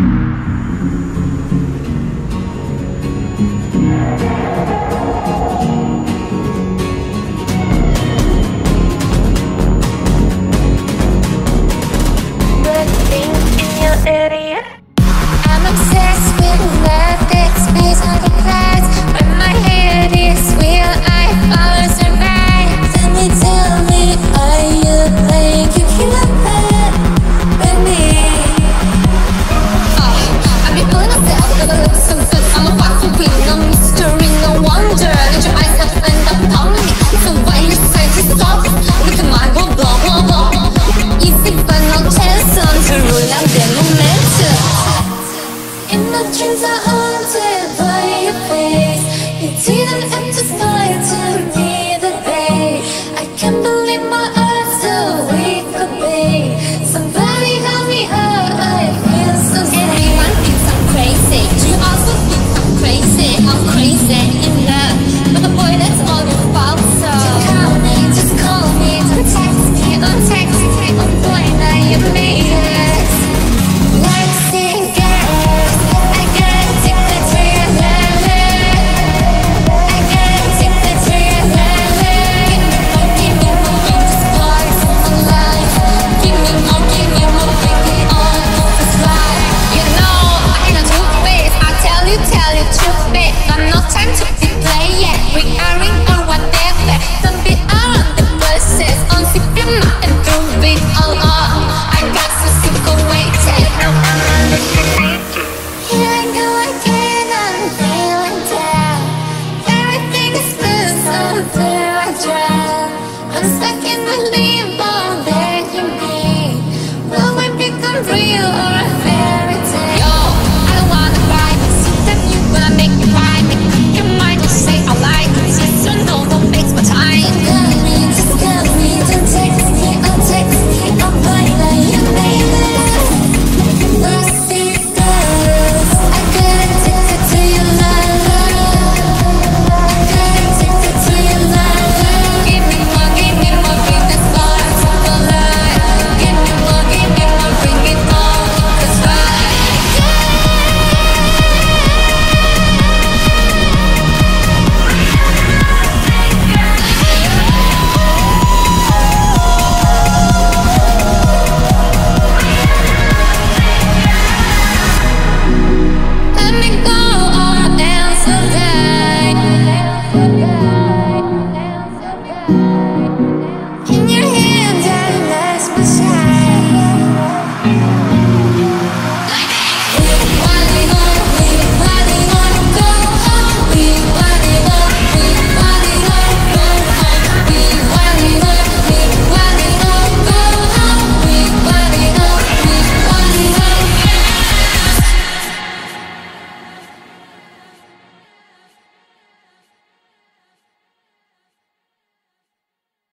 I'm dreams are haunted by your face You did an empty sky to the day I can't believe my eyes still wait could be? Somebody help me out, I feel so Everyone thinks I'm crazy you also think I'm crazy? I'm crazy